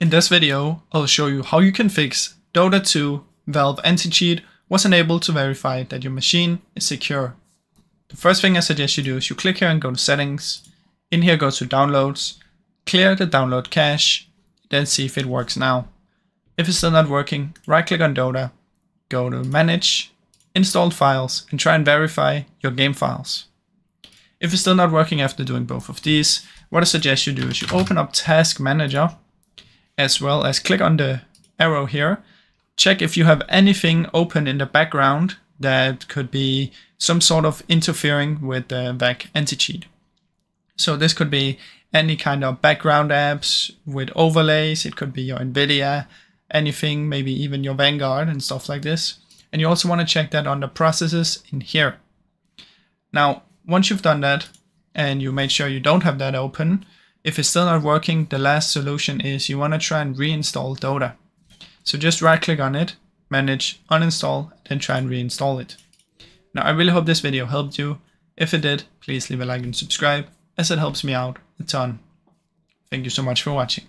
In this video, I'll show you how you can fix Dota 2 Valve anti-cheat was unable to verify that your machine is secure. The first thing I suggest you do is you click here and go to settings. In here go to downloads, clear the download cache, then see if it works now. If it's still not working, right click on Dota, go to manage, installed files and try and verify your game files. If it's still not working after doing both of these, what I suggest you do is you open up Task Manager as well as click on the arrow here. Check if you have anything open in the background that could be some sort of interfering with the VAC anti-cheat. So this could be any kind of background apps with overlays. It could be your NVIDIA, anything, maybe even your Vanguard and stuff like this. And you also want to check that on the processes in here. Now, once you've done that and you made sure you don't have that open, if it's still not working, the last solution is you want to try and reinstall Dota. So just right click on it, manage, uninstall, then try and reinstall it. Now I really hope this video helped you. If it did, please leave a like and subscribe as it helps me out a ton. Thank you so much for watching.